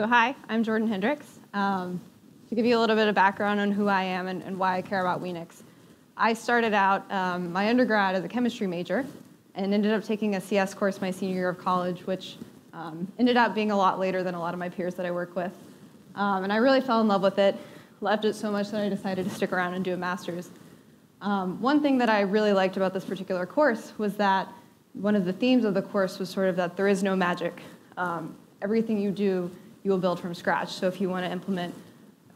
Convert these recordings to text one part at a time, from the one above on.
So hi, I'm Jordan Hendricks. Um, to give you a little bit of background on who I am and, and why I care about Weenix. I started out um, my undergrad as a chemistry major and ended up taking a CS course my senior year of college, which um, ended up being a lot later than a lot of my peers that I work with. Um, and I really fell in love with it, loved it so much that I decided to stick around and do a master's. Um, one thing that I really liked about this particular course was that one of the themes of the course was sort of that there is no magic. Um, everything you do, you will build from scratch. So if you want to implement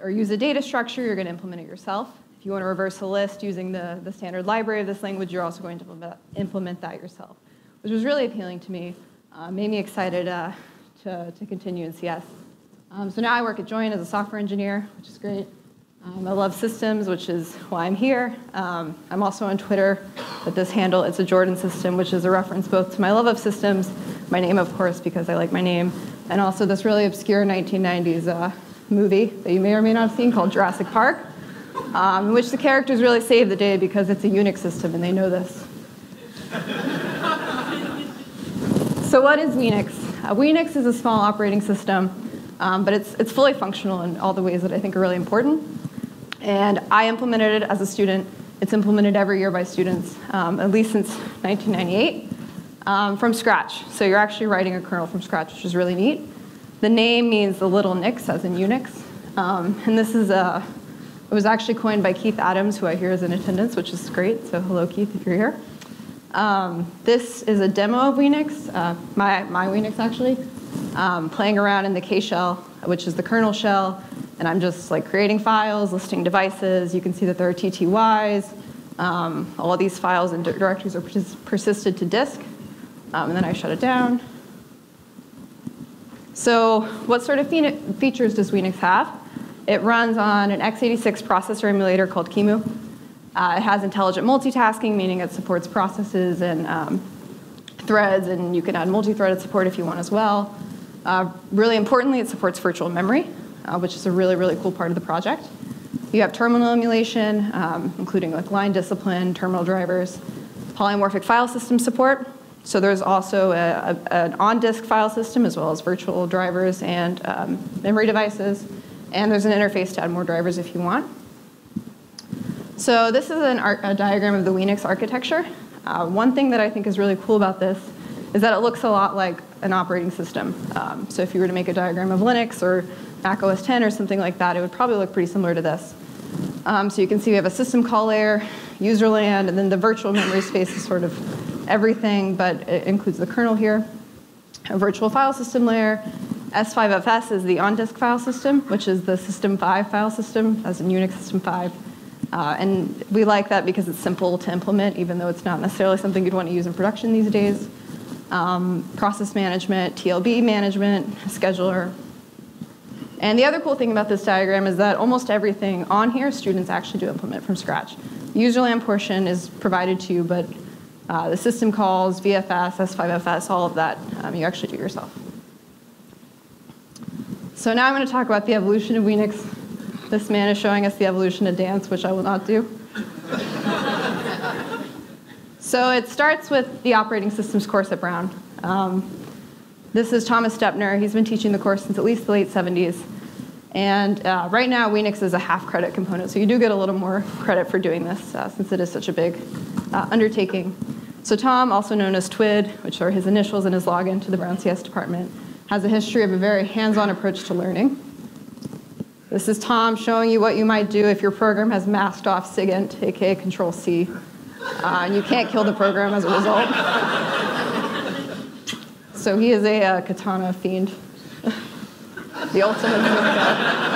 or use a data structure, you're going to implement it yourself. If you want to reverse a list using the, the standard library of this language, you're also going to implement that yourself, which was really appealing to me, uh, made me excited uh, to, to continue in CS. Um, so now I work at Joyent as a software engineer, which is great. Um, I love systems, which is why I'm here. Um, I'm also on Twitter with this handle. It's a Jordan system, which is a reference both to my love of systems, my name, of course, because I like my name, and also this really obscure 1990s uh, movie that you may or may not have seen called Jurassic Park, um, in which the characters really save the day because it's a Unix system and they know this. so what is Weenix? Uh, is a small operating system, um, but it's, it's fully functional in all the ways that I think are really important. And I implemented it as a student. It's implemented every year by students, um, at least since 1998, um, from scratch. So you're actually writing a kernel from scratch, which is really neat. The name means the little nix, as in Unix. Um, and this is a, it was actually coined by Keith Adams, who I hear is in attendance, which is great. So hello, Keith, if you're here. Um, this is a demo of Weenix, uh, my, my actually, um, playing around in the K shell, which is the kernel shell. And I'm just like creating files, listing devices. You can see that there are TTYs. Um, all these files and directories are persisted to disk. Um, and then I shut it down. So what sort of features does Weenix have? It runs on an x86 processor emulator called QEMU. Uh, it has intelligent multitasking, meaning it supports processes and um, threads, and you can add multi-threaded support if you want as well. Uh, really importantly, it supports virtual memory, uh, which is a really, really cool part of the project. You have terminal emulation, um, including like line discipline, terminal drivers, polymorphic file system support, so there's also a, a, an on-disk file system as well as virtual drivers and um, memory devices. And there's an interface to add more drivers if you want. So this is an a diagram of the Weenix architecture. Uh, one thing that I think is really cool about this is that it looks a lot like an operating system. Um, so if you were to make a diagram of Linux or Mac OS 10 or something like that, it would probably look pretty similar to this. Um, so you can see we have a system call layer, user land, and then the virtual memory space is sort of everything, but it includes the kernel here. A virtual file system layer. S5FS is the on-disk file system, which is the System 5 file system, as in Unix System 5. Uh, and we like that because it's simple to implement, even though it's not necessarily something you'd want to use in production these days. Um, process management, TLB management, scheduler. And the other cool thing about this diagram is that almost everything on here students actually do implement from scratch. Userland portion is provided to you, but uh, the system calls, VFS, S5FS, all of that, um, you actually do yourself. So now I'm going to talk about the evolution of Weenix. This man is showing us the evolution of dance, which I will not do. so it starts with the operating systems course at Brown. Um, this is Thomas Doeppner. He's been teaching the course since at least the late 70s. And uh, right now, Weenix is a half credit component, so you do get a little more credit for doing this uh, since it is such a big uh, undertaking. So Tom, also known as TWID, which are his initials and his login to the Brown CS department, has a history of a very hands-on approach to learning. This is Tom showing you what you might do if your program has masked off SIGINT, aka Control C, uh, and you can't kill the program as a result. so he is a uh, katana fiend, the ultimate.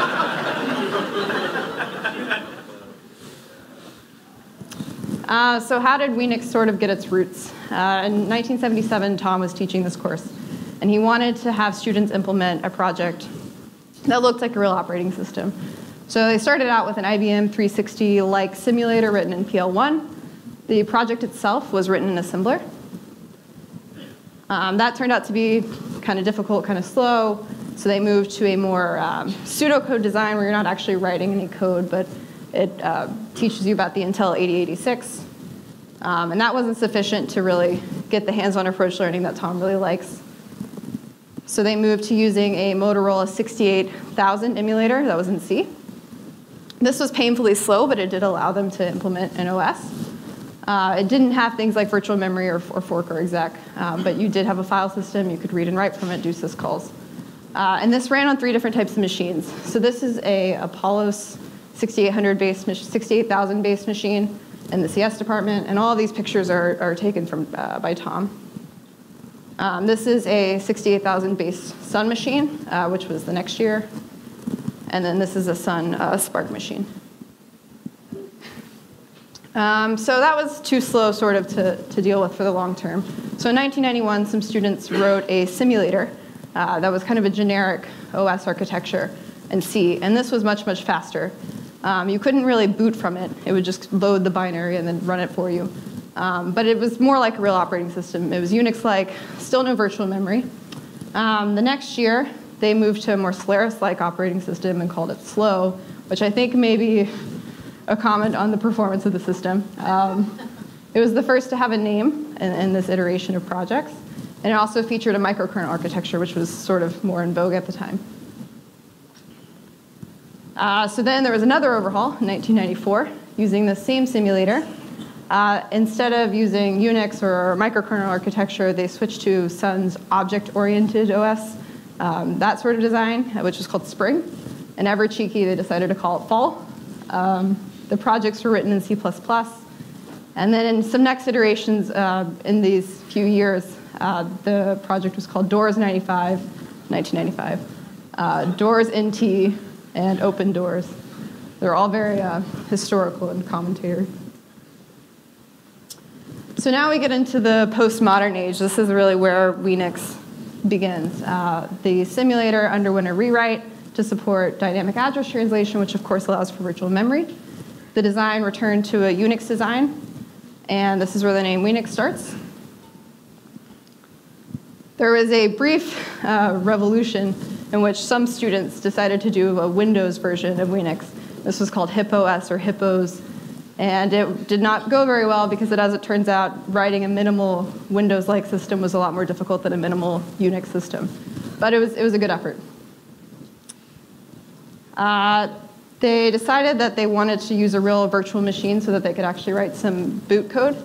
Uh, so how did Weenix sort of get its roots? Uh, in 1977, Tom was teaching this course, and he wanted to have students implement a project that looked like a real operating system. So they started out with an IBM 360-like simulator written in PL1. The project itself was written in assembler. Um, that turned out to be kind of difficult, kind of slow, so they moved to a more um, pseudocode design where you're not actually writing any code, but it uh, teaches you about the Intel 8086. Um, and that wasn't sufficient to really get the hands-on approach learning that Tom really likes. So they moved to using a Motorola 68000 emulator that was in C. This was painfully slow, but it did allow them to implement an OS. Uh, it didn't have things like virtual memory or, or fork or exec, um, but you did have a file system. You could read and write from it, do syscalls. Uh, and this ran on three different types of machines. So this is a Apollos 6800 based, 68,000 base machine in the CS department, and all these pictures are, are taken from uh, by Tom. Um, this is a 68,000 base Sun machine, uh, which was the next year. And then this is a Sun uh, SPARC machine. Um, so that was too slow, sort of, to, to deal with for the long term. So in 1991, some students wrote a simulator uh, that was kind of a generic OS architecture in C, and this was much, much faster. Um, you couldn't really boot from it. It would just load the binary and then run it for you. Um, but it was more like a real operating system. It was Unix-like, still no virtual memory. Um, the next year, they moved to a more Solaris-like operating system and called it Slow, which I think may be a comment on the performance of the system. Um, it was the first to have a name in, in, this iteration of projects, and it also featured a microkernel architecture, which was sort of more in vogue at the time. Uh, so then there was another overhaul in 1994 using the same simulator uh, instead of using Unix or microkernel architecture, they switched to Sun's object-oriented OS, um, that sort of design, which was called Spring. And ever cheeky, they decided to call it Fall. Um, the projects were written in C++. And then in some next iterations uh, in these few years, uh, the project was called Doors 95, 1995. Uh, Doors NT and Open Doors. They're all very uh, historical and commentary. So now we get into the postmodern age. This is really where Weenix begins. Uh, the simulator underwent a rewrite to support dynamic address translation, which of course allows for virtual memory. The design returned to a Unix design, and this is where the name Weenix starts. There was a brief uh, revolution in which some students decided to do a Windows version of Weenix. This was called HipOS or Hippos and it did not go very well because, it, as it turns out, writing a minimal Windows-like system was a lot more difficult than a minimal Unix system. But it was, it was a good effort. Uh, they decided that they wanted to use a real virtual machine so that they could actually write some boot code.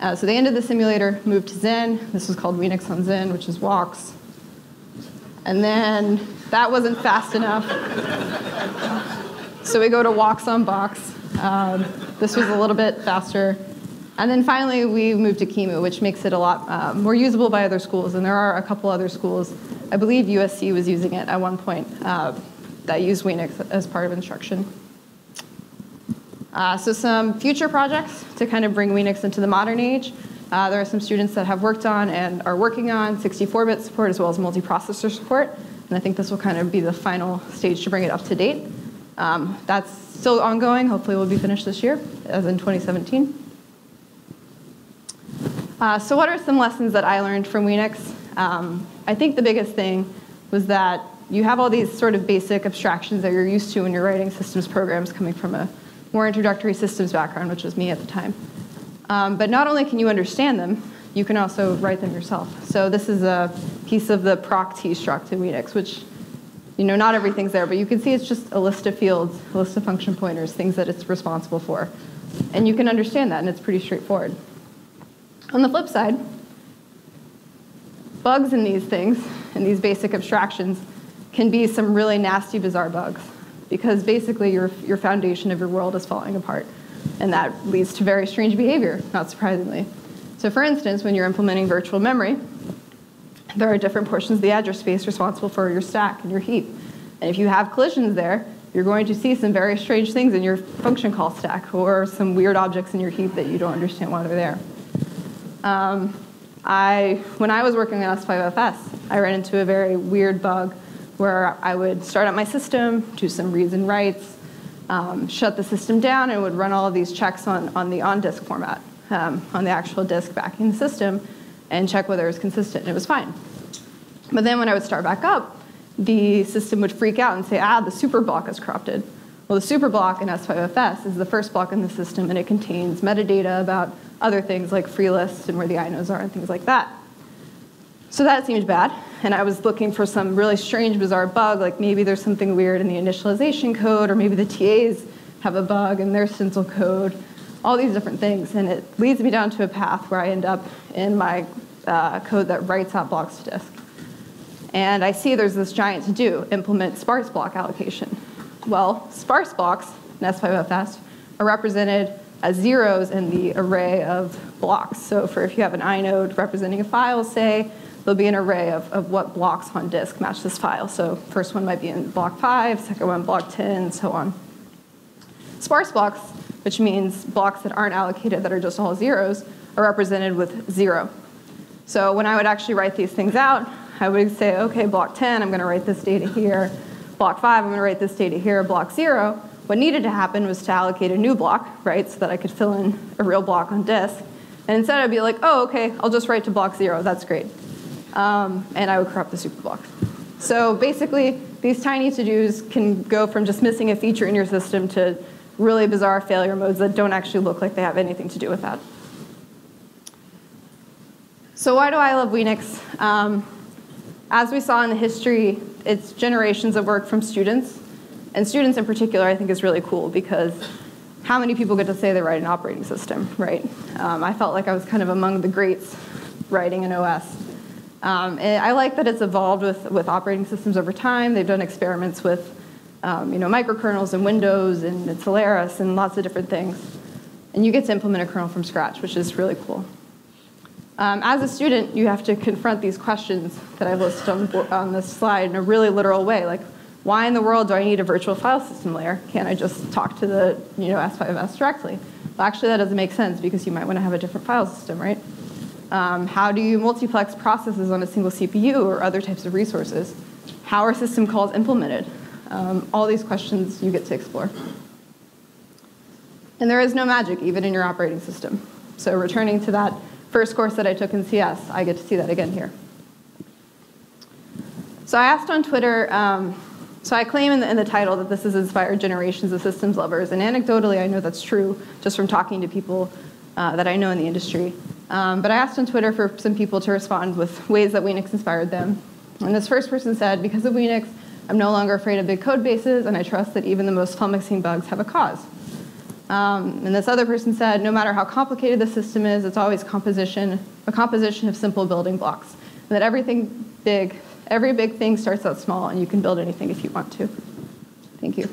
Uh, so they ended the simulator, moved to Xen. This was called Weenix on Xen, which is Walks. And then that wasn't fast enough. so we go to Walks on Bochs. Um, this was a little bit faster. And then finally, we moved to QEMU, which makes it a lot uh, more usable by other schools. And there are a couple other schools. I believe USC was using it at one point uh, that used Weenix as part of instruction. Uh, so some future projects to kind of bring Weenix into the modern age. Uh, there are some students that have worked on and are working on 64-bit support as well as multiprocessor support. And I think this will kind of be the final stage to bring it up to date. Um, that's still ongoing. Hopefully, we'll be finished this year, as in 2017. Uh, so, what are some lessons that I learned from Weenix? Um, I think the biggest thing was that you have all these sort of basic abstractions that you're used to when you're writing systems programs coming from a more introductory systems background, which was me at the time. Um, but not only can you understand them, you can also write them yourself. So this is a piece of the proc t struct in Weenix, which you know, not everything's there, but you can see it's just a list of fields, a list of function pointers, things that it's responsible for. And you can understand that, and it's pretty straightforward. On the flip side, bugs in these things, in these basic abstractions, can be some really nasty, bizarre bugs. Because basically, your, your foundation of your world is falling apart. And that leads to very strange behavior, not surprisingly. So, for instance, when you're implementing virtual memory, there are different portions of the address space responsible for your stack and your heap. And if you have collisions there, you're going to see some very strange things in your function call stack or some weird objects in your heap that you don't understand why they're there. Um, I, when I was working on S5FS, I ran into a very weird bug where I would start up my system, do some reads and writes, um, shut the system down, and would run all of these checks on, on the on-disk format, um, on the actual disk backing the system and check whether it was consistent, and it was fine. But then when I would start back up, the system would freak out and say, ah, the super block is corrupted. Well, the super block in S5FS is the first block in the system, and it contains metadata about other things like free lists and where the inodes are and things like that. So that seemed bad, and I was looking for some really strange, bizarre bug, like maybe there's something weird in the initialization code, or maybe the TAs have a bug in their stencil code, all these different things, and it leads me down to a path where I end up in my uh, code that writes out blocks to disk. And I see there's this giant to do, implement sparse block allocation. Well, sparse blocks in S5FS are represented as zeros in the array of blocks. So for if you have an inode representing a file, say, there'll be an array of, of what blocks on disk match this file. So first one might be in block 5, second one block 10, so on. Sparse blocks, which means blocks that aren't allocated that are just all zeros, are represented with zero. So when I would actually write these things out, I would say, okay, block 10, I'm going to write this data here. Block 5, I'm going to write this data here. Block 0, what needed to happen was to allocate a new block, right, so that I could fill in a real block on disk. And instead I'd be like, oh, okay, I'll just write to block 0. That's great. Um, and I would corrupt the superblock. So basically, these tiny to-dos can go from just missing a feature in your system to really bizarre failure modes that don't actually look like they have anything to do with that. So why do I love Weenix? Um, as we saw in the history, it's generations of work from students. And students in particular, I think, is really cool because how many people get to say they write an operating system, right? Um, I felt like I was kind of among the greats writing an OS. Um, I like that it's evolved with, with operating systems over time. They've done experiments with um, you know, microkernels and Windows and, and Solaris and lots of different things. And you get to implement a kernel from scratch, which is really cool. Um, as a student, you have to confront these questions that I listed on, on this slide in a really literal way. Like, why in the world do I need a virtual file system layer? Can't I just talk to the you know, S5S directly? Well, actually, that doesn't make sense because you might want to have a different file system, right? Um, how do you multiplex processes on a single CPU or other types of resources? How are system calls implemented? Um, all these questions you get to explore. And there is no magic, even in your operating system. So returning to that first course that I took in CS, I get to see that again here. So I asked on Twitter, um, so I claim in the, in the, title that this has inspired generations of systems lovers, and anecdotally I know that's true just from talking to people uh, that I know in the industry. Um, but I asked on Twitter for some people to respond with ways that Weenix inspired them. And this first person said, because of Weenix, I'm no longer afraid of big code bases, and I trust that even the most flummoxing bugs have a cause. Um, and this other person said, no matter how complicated the system is, it's always composition, a composition of simple building blocks. And that everything big, every big thing starts out small, and you can build anything if you want to. Thank you.